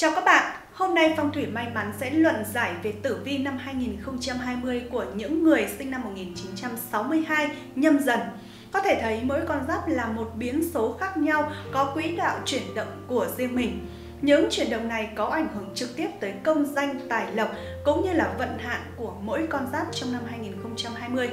Chào các bạn, hôm nay Phong thủy may mắn sẽ luận giải về tử vi năm 2020 của những người sinh năm 1962 nhâm dần. Có thể thấy mỗi con giáp là một biến số khác nhau, có quỹ đạo chuyển động của riêng mình. Những chuyển động này có ảnh hưởng trực tiếp tới công danh, tài lộc cũng như là vận hạn của mỗi con giáp trong năm 2020.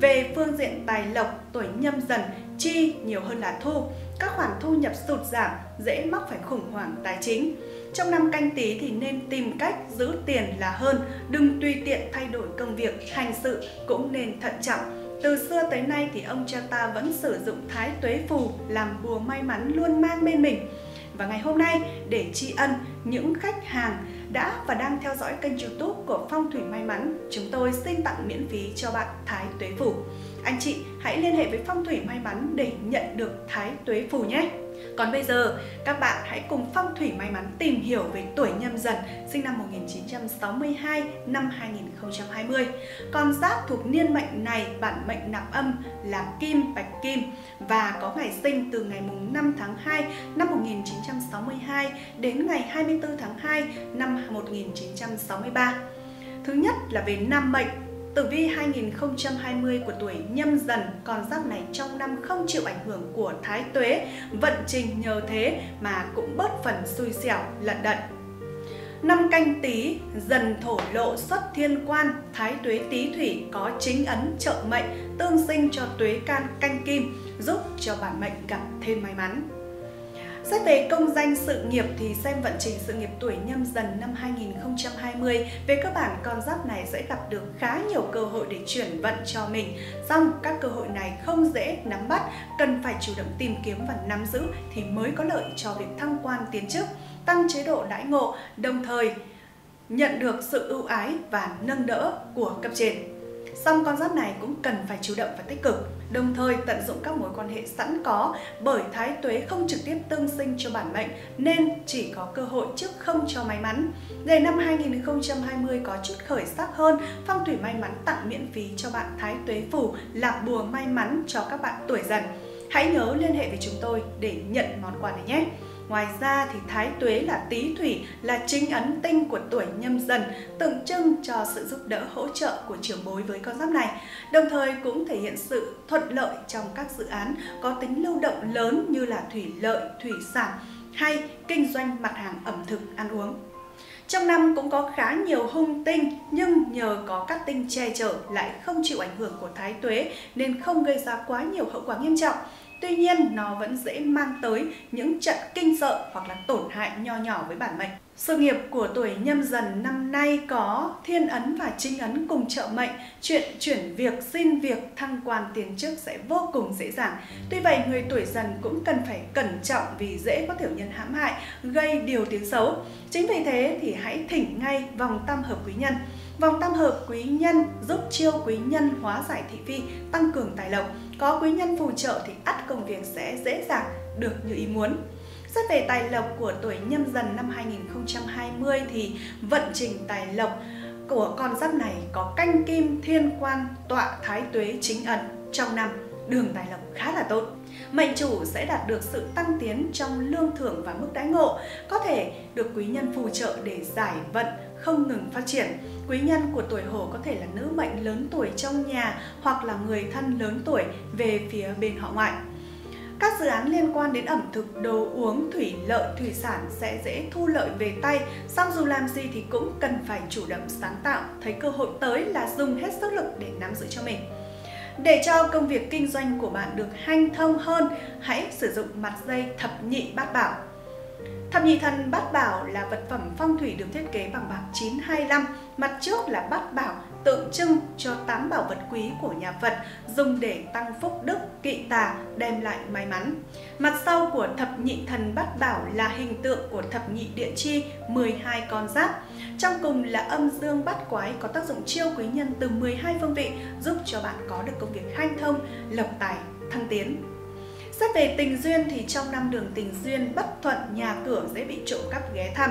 Về phương diện tài lộc, tuổi nhâm dần chi nhiều hơn là thu, các khoản thu nhập sụt giảm, dễ mắc phải khủng hoảng tài chính. Trong năm canh tí thì nên tìm cách giữ tiền là hơn, đừng tùy tiện thay đổi công việc, hành sự cũng nên thận trọng. Từ xưa tới nay thì ông cha ta vẫn sử dụng thái tuế phù làm bùa may mắn luôn mang bên mình. Và ngày hôm nay để tri ân những khách hàng đã và đang theo dõi kênh youtube của Phong Thủy May Mắn, chúng tôi xin tặng miễn phí cho bạn Thái Tuế Phù. Anh chị hãy liên hệ với Phong Thủy May Mắn để nhận được Thái Tuế Phù nhé! Còn bây giờ, các bạn hãy cùng Phong Thủy May Mắn tìm hiểu về tuổi nhâm dần sinh năm 1962 năm 2020. Con giáp thuộc niên mệnh này bản mệnh nạp âm là Kim Bạch Kim và có ngày sinh từ ngày 5 tháng 2 năm 1962 đến ngày 24 tháng 2 năm 1963. Thứ nhất là về nam mệnh Tử vi 2020 của tuổi nhâm dần, con giáp này trong năm không chịu ảnh hưởng của thái tuế, vận trình nhờ thế mà cũng bớt phần xui xẻo, lận đận. Năm canh tí, dần thổ lộ xuất thiên quan, thái tuế tý thủy có chính ấn trợ mệnh, tương sinh cho tuế can canh kim, giúp cho bản mệnh gặp thêm may mắn. Xét về công danh sự nghiệp thì xem vận trình sự nghiệp tuổi nhâm dần năm 2020 về cơ bản con giáp này sẽ gặp được khá nhiều cơ hội để chuyển vận cho mình. Xong các cơ hội này không dễ nắm bắt, cần phải chủ động tìm kiếm và nắm giữ thì mới có lợi cho việc thăng quan tiến chức, tăng chế độ đãi ngộ, đồng thời nhận được sự ưu ái và nâng đỡ của cấp trên. Xong con giáp này cũng cần phải chủ động và tích cực, đồng thời tận dụng các mối quan hệ sẵn có bởi thái tuế không trực tiếp tương sinh cho bản mệnh nên chỉ có cơ hội chứ không cho may mắn. Để năm 2020 có chút khởi sắc hơn, Phong thủy may mắn tặng miễn phí cho bạn thái tuế phủ là bùa may mắn cho các bạn tuổi dần. Hãy nhớ liên hệ với chúng tôi để nhận món quà này nhé. Ngoài ra thì thái tuế là tý thủy là chính ấn tinh của tuổi nhâm dần, tượng trưng cho sự giúp đỡ hỗ trợ của trưởng bối với con giáp này. Đồng thời cũng thể hiện sự thuận lợi trong các dự án có tính lưu động lớn như là thủy lợi, thủy sản hay kinh doanh mặt hàng ẩm thực ăn uống. Trong năm cũng có khá nhiều hung tinh nhưng nhờ có các tinh che chở lại không chịu ảnh hưởng của thái tuế nên không gây ra quá nhiều hậu quả nghiêm trọng. Tuy nhiên, nó vẫn dễ mang tới những trận kinh sợ hoặc là tổn hại nho nhỏ với bản mệnh. Sự nghiệp của tuổi nhâm dần năm nay có thiên ấn và trinh ấn cùng trợ mệnh, chuyện chuyển việc, xin việc, thăng quan tiến chức sẽ vô cùng dễ dàng. Tuy vậy, người tuổi dần cũng cần phải cẩn trọng vì dễ có tiểu nhân hãm hại, gây điều tiếng xấu. Chính vì thế thì hãy thỉnh ngay vòng tam hợp quý nhân. Vòng tam hợp quý nhân giúp chiêu quý nhân hóa giải thị phi, tăng cường tài lộc. Có quý nhân phù trợ thì ắt công việc sẽ dễ dàng được như ý muốn. Xét về tài lộc của tuổi nhâm dần năm 2020 thì vận trình tài lộc của con giáp này có canh kim thiên quan tọa thái tuế chính ẩn trong năm đường tài lộc khá là tốt. Mệnh chủ sẽ đạt được sự tăng tiến trong lương thưởng và mức đãi ngộ, có thể được quý nhân phù trợ để giải vận không ngừng phát triển. Quý nhân của tuổi hổ có thể là nữ mệnh lớn tuổi trong nhà hoặc là người thân lớn tuổi về phía bên họ ngoại. Các dự án liên quan đến ẩm thực, đồ uống, thủy lợi, thủy sản sẽ dễ thu lợi về tay, song dù làm gì thì cũng cần phải chủ động sáng tạo, thấy cơ hội tới là dùng hết sức lực để nắm giữ cho mình. Để cho công việc kinh doanh của bạn được hanh thông hơn, hãy sử dụng mặt dây thập nhị bát bảo. Thập nhị thần bát bảo là vật phẩm phong thủy được thiết kế bằng bạc 925, mặt trước là bát bảo tượng trưng cho tám bảo vật quý của nhà Phật dùng để tăng phúc đức, kỵ tà, đem lại may mắn. Mặt sau của thập nhị thần bát bảo là hình tượng của thập nhị địa chi 12 con giáp. Trong cùng là âm dương bát quái có tác dụng chiêu quý nhân từ 12 phương vị giúp cho bạn có được công việc hanh thông, lộc tài, thăng tiến. Xét về tình duyên thì trong năm đường tình duyên bất thuận nhà cửa dễ bị trộm cắp ghé thăm.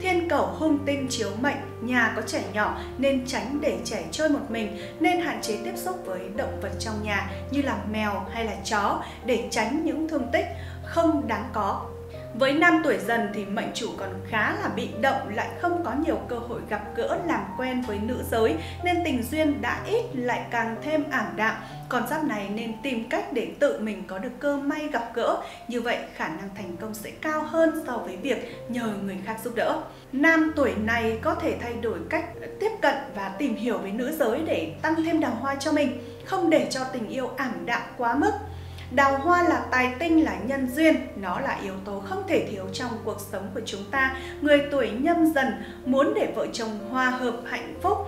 Thiên cầu hung tinh chiếu mệnh, nhà có trẻ nhỏ nên tránh để trẻ chơi một mình, nên hạn chế tiếp xúc với động vật trong nhà như là mèo hay là chó để tránh những thương tích không đáng có với nam tuổi dần thì mệnh chủ còn khá là bị động lại không có nhiều cơ hội gặp gỡ làm quen với nữ giới nên tình duyên đã ít lại càng thêm ảm đạm. Con giáp này nên tìm cách để tự mình có được cơ may gặp gỡ, như vậy khả năng thành công sẽ cao hơn so với việc nhờ người khác giúp đỡ. Nam tuổi này có thể thay đổi cách tiếp cận và tìm hiểu với nữ giới để tăng thêm đào hoa cho mình, không để cho tình yêu ảm đạm quá mức. Đào hoa là tài tinh là nhân duyên, nó là yếu tố không thể thiếu trong cuộc sống của chúng ta. Người tuổi nhâm dần muốn để vợ chồng hòa hợp hạnh phúc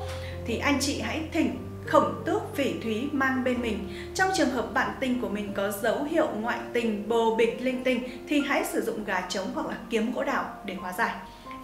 thì anh chị hãy thỉnh khổng tước phỉ thúy mang bên mình. Trong trường hợp bạn tình của mình có dấu hiệu ngoại tình, bồ bịch, linh tinh thì hãy sử dụng gà trống hoặc là kiếm gỗ đào để hóa giải.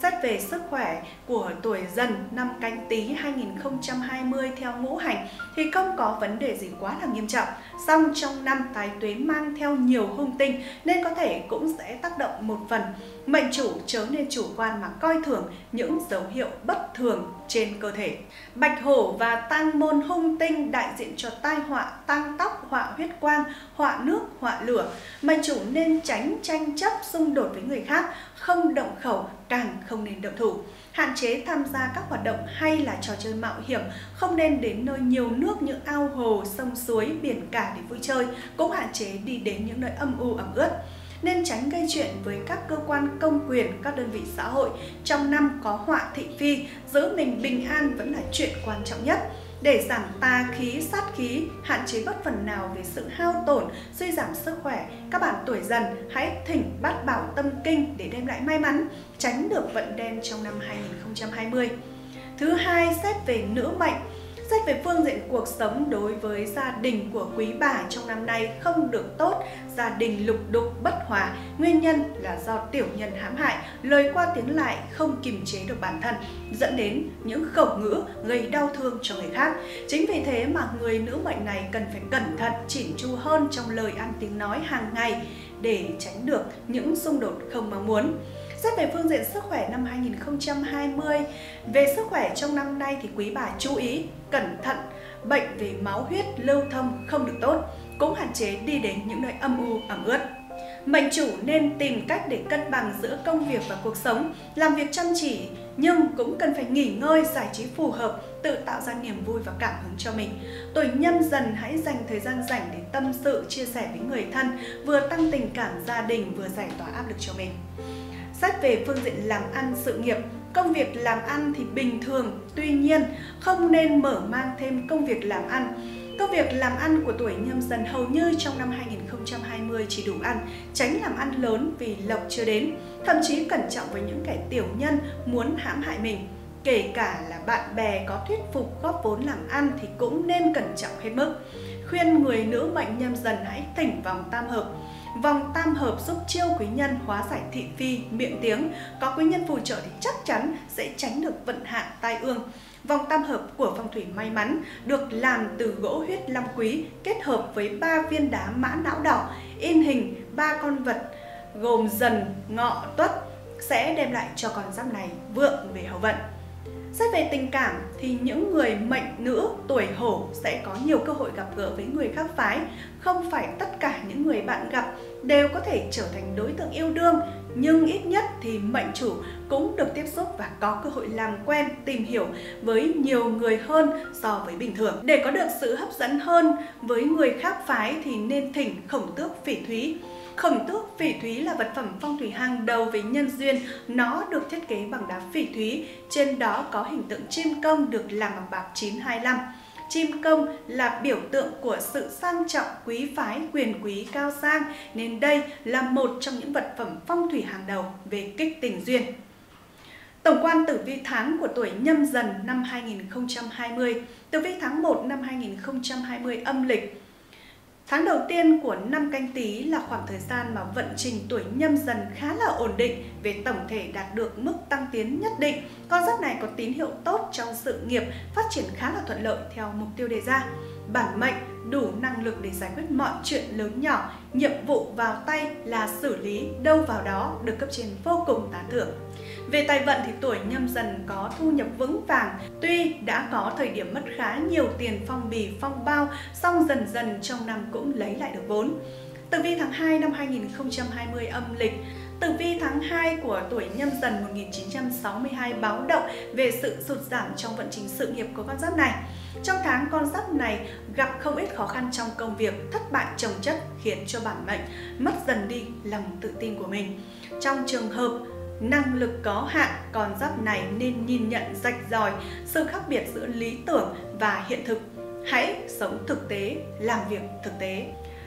Xét về sức khỏe của tuổi dần năm canh tí 2020 theo ngũ hành thì không có vấn đề gì quá là nghiêm trọng. Song trong năm tái tuế mang theo nhiều hung tinh nên có thể cũng sẽ tác động một phần. Mệnh chủ chớ nên chủ quan mà coi thường những dấu hiệu bất thường trên cơ thể. Bạch hổ và tang môn hung tinh đại diện cho tai họa, tăng tóc, họa huyết quang, họa nước, họa lửa. Mệnh chủ nên tránh tranh chấp xung đột với người khác, không động khẩu, càng không nên động thủ. Hạn chế tham gia các hoạt động hay là trò chơi mạo hiểm, không nên đến nơi nhiều nước như ao hồ, sông suối, biển cả để vui chơi, cũng hạn chế đi đến những nơi âm u ẩm ướt nên tránh gây chuyện với các cơ quan công quyền, các đơn vị xã hội. Trong năm có họa thị phi, giữ mình bình an vẫn là chuyện quan trọng nhất. Để giảm tà khí, sát khí, hạn chế bất phần nào về sự hao tổn, suy giảm sức khỏe, các bạn tuổi dần hãy thỉnh bát bảo tâm kinh để đem lại may mắn, tránh được vận đen trong năm 2020. Thứ hai, xét về nữ mệnh, Xét về phương diện cuộc sống đối với gia đình của quý bà trong năm nay không được tốt, gia đình lục đục bất hòa, nguyên nhân là do tiểu nhân hãm hại, lời qua tiếng lại không kiềm chế được bản thân, dẫn đến những khẩu ngữ gây đau thương cho người khác. Chính vì thế mà người nữ mệnh này cần phải cẩn thận, chỉn chu hơn trong lời ăn tiếng nói hàng ngày để tránh được những xung đột không mong muốn. Xét về phương diện sức khỏe năm 2020, về sức khỏe trong năm nay thì quý bà chú ý, cẩn thận, bệnh về máu huyết lưu thông không được tốt, cũng hạn chế đi đến những nơi âm u, ẩm ướt. Mệnh chủ nên tìm cách để cân bằng giữa công việc và cuộc sống, làm việc chăm chỉ nhưng cũng cần phải nghỉ ngơi, giải trí phù hợp, tự tạo ra niềm vui và cảm hứng cho mình. Tuổi nhâm dần hãy dành thời gian rảnh để tâm sự, chia sẻ với người thân, vừa tăng tình cảm gia đình vừa giải tỏa áp lực cho mình. Xét về phương diện làm ăn sự nghiệp, công việc làm ăn thì bình thường, tuy nhiên không nên mở mang thêm công việc làm ăn. Công việc làm ăn của tuổi nhâm dần hầu như trong năm 2020 chỉ đủ ăn, tránh làm ăn lớn vì lộc chưa đến, thậm chí cẩn trọng với những kẻ tiểu nhân muốn hãm hại mình. Kể cả là bạn bè có thuyết phục góp vốn làm ăn thì cũng nên cẩn trọng hết mức. Khuyên người nữ mệnh nhâm dần hãy thỉnh vòng tam hợp, Vòng tam hợp giúp chiêu quý nhân hóa giải thị phi, miệng tiếng. Có quý nhân phù trợ thì chắc chắn sẽ tránh được vận hạn tai ương. Vòng tam hợp của phong thủy may mắn được làm từ gỗ huyết long quý kết hợp với ba viên đá mã não đỏ, in hình ba con vật gồm dần, ngọ, tuất sẽ đem lại cho con giáp này vượng về hậu vận. Xét về tình cảm thì những người mệnh nữ tuổi hổ sẽ có nhiều cơ hội gặp gỡ với người khác phái. Không phải tất cả những người bạn gặp đều có thể trở thành đối tượng yêu đương, nhưng ít nhất thì mệnh chủ cũng được tiếp xúc và có cơ hội làm quen, tìm hiểu với nhiều người hơn so với bình thường. Để có được sự hấp dẫn hơn với người khác phái thì nên thỉnh khổng tước phỉ thúy Khổng tước phỉ thúy là vật phẩm phong thủy hàng đầu về nhân duyên. Nó được thiết kế bằng đá phỉ thúy, trên đó có hình tượng chim công được làm bằng bạc 925. Chim công là biểu tượng của sự sang trọng, quý phái, quyền quý, cao sang, nên đây là một trong những vật phẩm phong thủy hàng đầu về kích tình duyên. Tổng quan tử vi tháng của tuổi nhâm dần năm 2020, tử vi tháng 1 năm 2020 âm lịch Tháng đầu tiên của năm canh tí là khoảng thời gian mà vận trình tuổi nhâm dần khá là ổn định về tổng thể đạt được mức tăng tiến nhất định. Con giáp này có tín hiệu tốt trong sự nghiệp, phát triển khá là thuận lợi theo mục tiêu đề ra. Bản mệnh đủ năng lực để giải quyết mọi chuyện lớn nhỏ, nhiệm vụ vào tay là xử lý đâu vào đó được cấp trên vô cùng tán thưởng. Về tài vận thì tuổi nhâm dần có thu nhập vững vàng, tuy đã có thời điểm mất khá nhiều tiền phong bì, phong bao, song dần dần trong năm cũng lấy lại được vốn. Tử vi tháng 2 năm 2020 âm lịch, Tử vi tháng 2 của tuổi nhâm dần 1962 báo động về sự sụt giảm trong vận trình sự nghiệp của con giáp này. Trong tháng con giáp này gặp không ít khó khăn trong công việc, thất bại trồng chất khiến cho bản mệnh mất dần đi lòng tự tin của mình. Trong trường hợp năng lực có hạn, con giáp này nên nhìn nhận rạch ròi sự khác biệt giữa lý tưởng và hiện thực. Hãy sống thực tế, làm việc thực tế.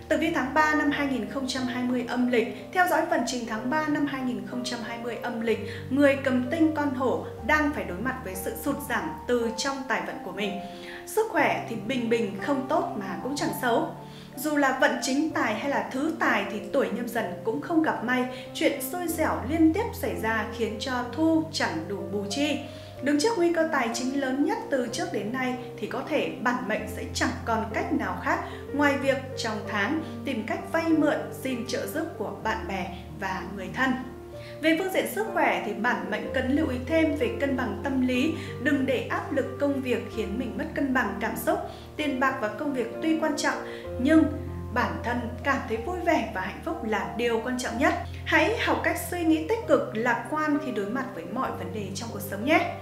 Tử vi tháng 3 năm 2020 âm lịch, theo dõi vận trình tháng 3 năm 2020 âm lịch, người cầm tinh con hổ đang phải đối mặt với sự sụt giảm từ trong tài vận của mình. Sức khỏe thì bình bình không tốt mà cũng chẳng xấu. Dù là vận chính tài hay là thứ tài thì tuổi nhâm dần cũng không gặp may, chuyện xui xẻo liên tiếp xảy ra khiến cho thu chẳng đủ bù chi. Đứng trước nguy cơ tài chính lớn nhất từ trước đến nay thì có thể bản mệnh sẽ chẳng còn cách nào khác ngoài việc trong tháng tìm cách vay mượn xin trợ giúp của bạn bè và người thân. Về phương diện sức khỏe thì bản mệnh cần lưu ý thêm về cân bằng tâm lý, đừng để áp lực công việc khiến mình mất cân bằng cảm xúc. Tiền bạc và công việc tuy quan trọng nhưng bản thân cảm thấy vui vẻ và hạnh phúc là điều quan trọng nhất. Hãy học cách suy nghĩ tích cực, lạc quan khi đối mặt với mọi vấn đề trong cuộc sống nhé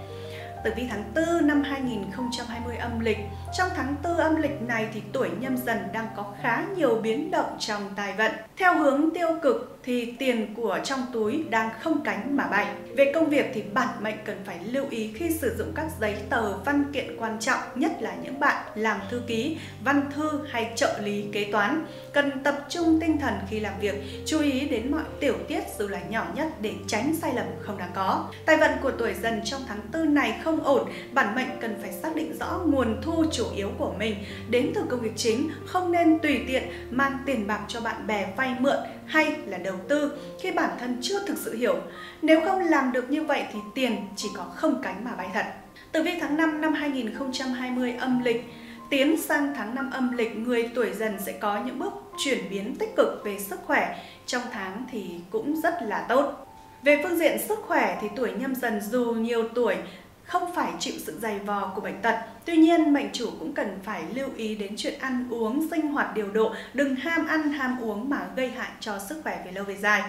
tử vi tháng 4 năm 2020 âm lịch. Trong tháng 4 âm lịch này thì tuổi nhâm dần đang có khá nhiều biến động trong tài vận. Theo hướng tiêu cực thì tiền của trong túi đang không cánh mà bay. Về công việc thì bản mệnh cần phải lưu ý khi sử dụng các giấy tờ văn kiện quan trọng, nhất là những bạn làm thư ký, văn thư hay trợ lý kế toán. Cần tập trung tinh thần khi làm việc, chú ý đến mọi tiểu tiết dù là nhỏ nhất để tránh sai lầm không đáng có. Tài vận của tuổi dần trong tháng 4 này không ổn, bản mệnh cần phải xác định rõ nguồn thu chủ yếu của mình đến từ công việc chính, không nên tùy tiện mang tiền bạc cho bạn bè vay mượn hay là đầu tư khi bản thân chưa thực sự hiểu. Nếu không làm được như vậy thì tiền chỉ có không cánh mà bay thật. Tử vi tháng 5 năm 2020 âm lịch Tiến sang tháng 5 âm lịch, người tuổi dần sẽ có những bước chuyển biến tích cực về sức khỏe. Trong tháng thì cũng rất là tốt. Về phương diện sức khỏe thì tuổi nhâm dần dù nhiều tuổi không phải chịu sự dày vò của bệnh tật. Tuy nhiên, mệnh chủ cũng cần phải lưu ý đến chuyện ăn uống, sinh hoạt điều độ, đừng ham ăn ham uống mà gây hại cho sức khỏe về lâu về dài.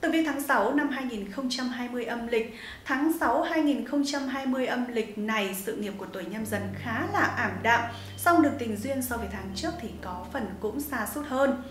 Tử vi tháng 6 năm 2020 âm lịch, tháng 6 2020 âm lịch này sự nghiệp của tuổi nhâm dần khá là ảm đạm, song được tình duyên so với tháng trước thì có phần cũng xa sút hơn.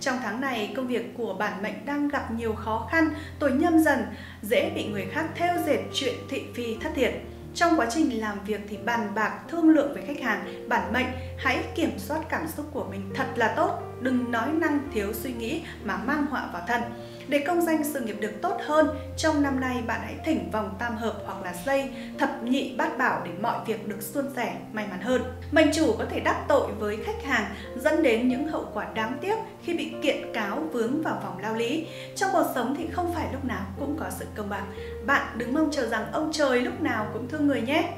Trong tháng này, công việc của bản mệnh đang gặp nhiều khó khăn, tuổi nhâm dần dễ bị người khác theo dệt chuyện thị phi thất thiệt. Trong quá trình làm việc thì bàn bạc, thương lượng với khách hàng, bản mệnh hãy kiểm soát cảm xúc của mình thật là tốt, đừng nói năng thiếu suy nghĩ mà mang họa vào thân. Để công danh sự nghiệp được tốt hơn, trong năm nay bạn hãy thỉnh vòng tam hợp hoặc là dây thập nhị bát bảo để mọi việc được suôn sẻ, may mắn hơn. Mệnh chủ có thể đắc tội với khách hàng dẫn đến những hậu quả đáng tiếc khi bị kiện cáo vướng vào vòng lao lý. Trong cuộc sống thì không phải lúc nào cũng có sự công bằng. Bạn đừng mong chờ rằng ông trời lúc nào cũng thương người nhé.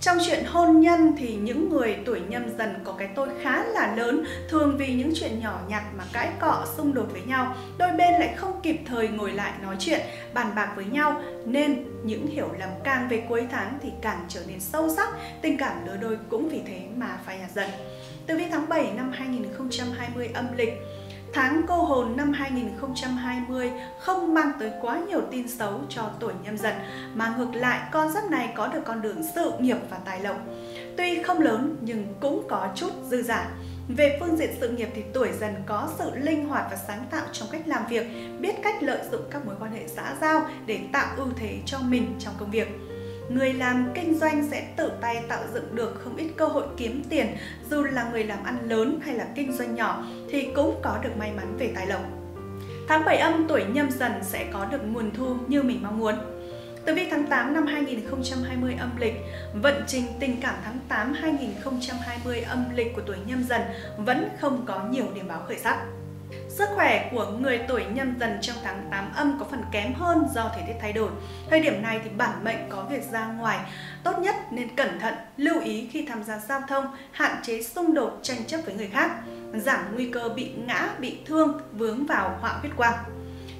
Trong chuyện hôn nhân thì những người tuổi nhâm dần có cái tôi khá là lớn, thường vì những chuyện nhỏ nhặt mà cãi cọ xung đột với nhau, đôi bên lại không kịp thời ngồi lại nói chuyện, bàn bạc với nhau nên những hiểu lầm càng về cuối tháng thì càng trở nên sâu sắc, tình cảm đôi đôi cũng vì thế mà phai nhạt dần. Từ vi tháng 7 năm 2020 âm lịch, Tháng cô hồn năm 2020 không mang tới quá nhiều tin xấu cho tuổi nhâm dần, mà ngược lại con giáp này có được con đường sự nghiệp và tài lộc. Tuy không lớn nhưng cũng có chút dư giả. Về phương diện sự nghiệp thì tuổi dần có sự linh hoạt và sáng tạo trong cách làm việc, biết cách lợi dụng các mối quan hệ xã giao để tạo ưu thế cho mình trong công việc người làm kinh doanh sẽ tự tay tạo dựng được không ít cơ hội kiếm tiền dù là người làm ăn lớn hay là kinh doanh nhỏ thì cũng có được may mắn về tài lộc. Tháng 7 âm tuổi nhâm dần sẽ có được nguồn thu như mình mong muốn. Tử vi tháng 8 năm 2020 âm lịch, vận trình tình cảm tháng 8 2020 âm lịch của tuổi nhâm dần vẫn không có nhiều điểm báo khởi sắc. Sức khỏe của người tuổi nhâm dần trong tháng 8 âm có phần kém hơn do thời tiết thay đổi. Thời điểm này thì bản mệnh có việc ra ngoài, tốt nhất nên cẩn thận, lưu ý khi tham gia giao thông, hạn chế xung đột tranh chấp với người khác, giảm nguy cơ bị ngã, bị thương, vướng vào họa huyết quang.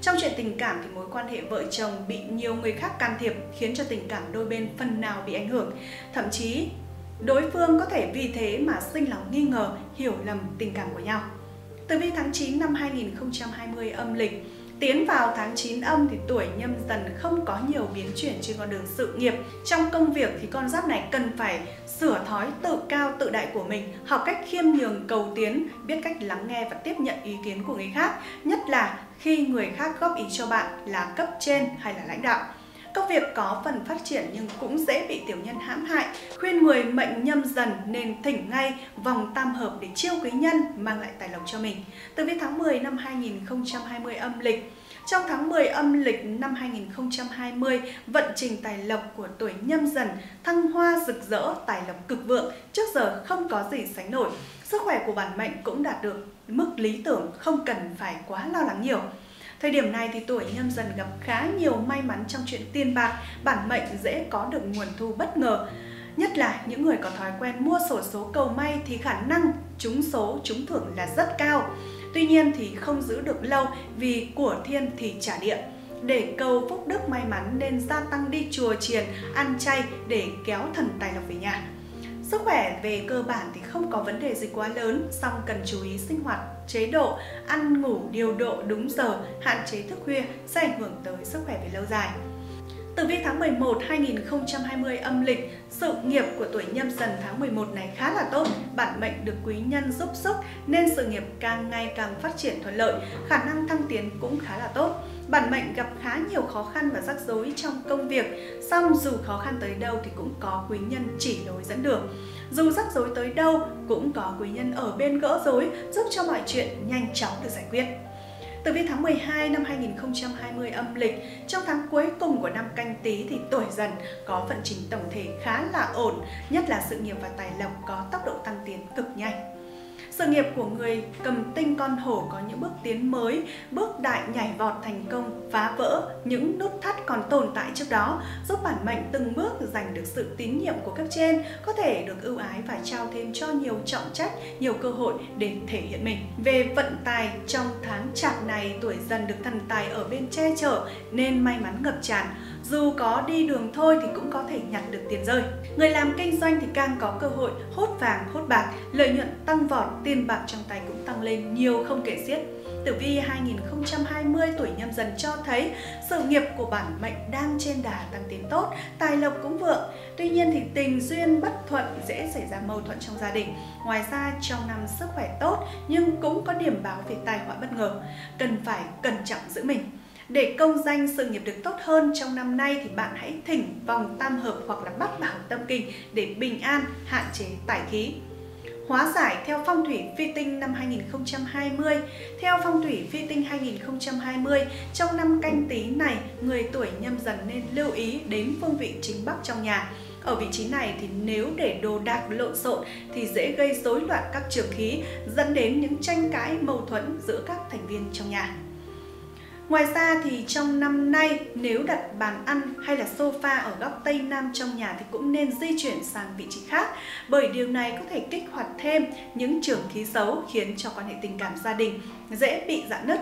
Trong chuyện tình cảm thì mối quan hệ vợ chồng bị nhiều người khác can thiệp khiến cho tình cảm đôi bên phần nào bị ảnh hưởng. Thậm chí đối phương có thể vì thế mà sinh lòng nghi ngờ, hiểu lầm tình cảm của nhau. Tử vi tháng 9 năm 2020 âm lịch, Tiến vào tháng 9 âm thì tuổi nhâm dần không có nhiều biến chuyển trên con đường sự nghiệp. Trong công việc thì con giáp này cần phải sửa thói tự cao tự đại của mình, học cách khiêm nhường cầu tiến, biết cách lắng nghe và tiếp nhận ý kiến của người khác, nhất là khi người khác góp ý cho bạn là cấp trên hay là lãnh đạo. Công việc có phần phát triển nhưng cũng dễ bị tiểu nhân hãm hại. Khuyên người mệnh nhâm dần nên thỉnh ngay vòng tam hợp để chiêu quý nhân mang lại tài lộc cho mình. Từ viết tháng 10 năm 2020 âm lịch, trong tháng 10 âm lịch năm 2020, vận trình tài lộc của tuổi nhâm dần thăng hoa rực rỡ, tài lộc cực vượng, trước giờ không có gì sánh nổi. Sức khỏe của bản mệnh cũng đạt được mức lý tưởng, không cần phải quá lo lắng nhiều. Thời điểm này thì tuổi nhâm dần gặp khá nhiều may mắn trong chuyện tiền bạc, bản mệnh dễ có được nguồn thu bất ngờ. Nhất là những người có thói quen mua sổ số cầu may thì khả năng trúng số, trúng thưởng là rất cao. Tuy nhiên thì không giữ được lâu vì của thiên thì trả địa. Để cầu phúc đức may mắn nên gia tăng đi chùa chiền, ăn chay để kéo thần tài lộc về nhà. Sức khỏe về cơ bản thì không có vấn đề gì quá lớn, song cần chú ý sinh hoạt, chế độ, ăn ngủ điều độ đúng giờ, hạn chế thức khuya sẽ ảnh hưởng tới sức khỏe về lâu dài. Tử vi tháng 11 2020 âm lịch, sự nghiệp của tuổi nhâm dần tháng 11 này khá là tốt, bản mệnh được quý nhân giúp sức nên sự nghiệp càng ngày càng phát triển thuận lợi, khả năng thăng tiến cũng khá là tốt. Bản mệnh gặp khá nhiều khó khăn và rắc rối trong công việc, song dù khó khăn tới đâu thì cũng có quý nhân chỉ lối dẫn đường. Dù rắc rối tới đâu cũng có quý nhân ở bên gỡ rối giúp cho mọi chuyện nhanh chóng được giải quyết. Tử vi tháng 12 năm 2020 âm lịch, trong tháng cuối cùng của năm canh tí thì tuổi dần có vận trình tổng thể khá là ổn, nhất là sự nghiệp và tài lộc có tốc độ tăng tiến cực nhanh. Sự nghiệp của người cầm tinh con hổ có những bước tiến mới, bước đại nhảy vọt thành công, phá vỡ những nút thắt còn tồn tại trước đó, giúp bản mệnh từng bước giành được sự tín nhiệm của cấp trên, có thể được ưu ái và trao thêm cho nhiều trọng trách, nhiều cơ hội để thể hiện mình. Về vận tài, trong tháng chạp này tuổi dần được thần tài ở bên che chở nên may mắn ngập tràn. Dù có đi đường thôi thì cũng có thể nhặt được tiền rơi. Người làm kinh doanh thì càng có cơ hội hốt vàng, hốt bạc, lợi nhuận tăng vọt, tiền bạc trong tay cũng tăng lên nhiều không kể xiết. Tử vi 2020 tuổi nhâm dần cho thấy sự nghiệp của bản mệnh đang trên đà tăng tiến tốt, tài lộc cũng vượng. Tuy nhiên thì tình duyên bất thuận dễ xảy ra mâu thuẫn trong gia đình. Ngoài ra trong năm sức khỏe tốt nhưng cũng có điểm báo về tai họa bất ngờ, cần phải cẩn trọng giữ mình. Để công danh sự nghiệp được tốt hơn trong năm nay thì bạn hãy thỉnh vòng tam hợp hoặc là bắt bảo tâm kinh để bình an, hạn chế tải khí. Hóa giải theo phong thủy phi tinh năm 2020 Theo phong thủy phi tinh 2020, trong năm canh tí này, người tuổi nhâm dần nên lưu ý đến phương vị chính bắc trong nhà. Ở vị trí này thì nếu để đồ đạc lộn xộn thì dễ gây rối loạn các trường khí, dẫn đến những tranh cãi mâu thuẫn giữa các thành viên trong nhà. Ngoài ra thì trong năm nay nếu đặt bàn ăn hay là sofa ở góc Tây Nam trong nhà thì cũng nên di chuyển sang vị trí khác bởi điều này có thể kích hoạt thêm những trường khí xấu khiến cho quan hệ tình cảm gia đình dễ bị rạn nứt.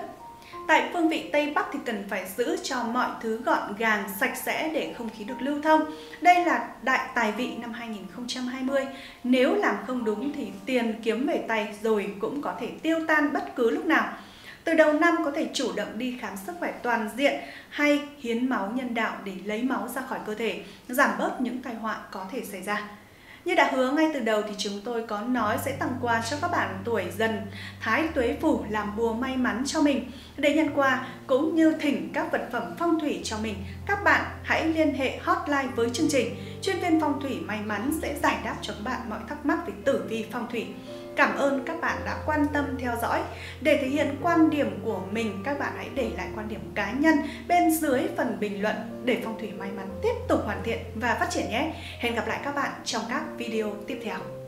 Tại phương vị Tây Bắc thì cần phải giữ cho mọi thứ gọn gàng, sạch sẽ để không khí được lưu thông. Đây là đại tài vị năm 2020. Nếu làm không đúng thì tiền kiếm về tay rồi cũng có thể tiêu tan bất cứ lúc nào. Từ đầu năm có thể chủ động đi khám sức khỏe toàn diện hay hiến máu nhân đạo để lấy máu ra khỏi cơ thể, giảm bớt những tai họa có thể xảy ra. Như đã hứa ngay từ đầu thì chúng tôi có nói sẽ tặng quà cho các bạn tuổi dần Thái Tuế Phủ làm bùa may mắn cho mình. Để nhận quà cũng như thỉnh các vật phẩm phong thủy cho mình, các bạn hãy liên hệ hotline với chương trình. Chuyên viên phong thủy may mắn sẽ giải đáp cho các bạn mọi thắc mắc về tử vi phong thủy. Cảm ơn các bạn đã quan tâm theo dõi. Để thể hiện quan điểm của mình, các bạn hãy để lại quan điểm cá nhân bên dưới phần bình luận để phong thủy may mắn tiếp tục hoàn thiện và phát triển nhé. Hẹn gặp lại các bạn trong các video tiếp theo.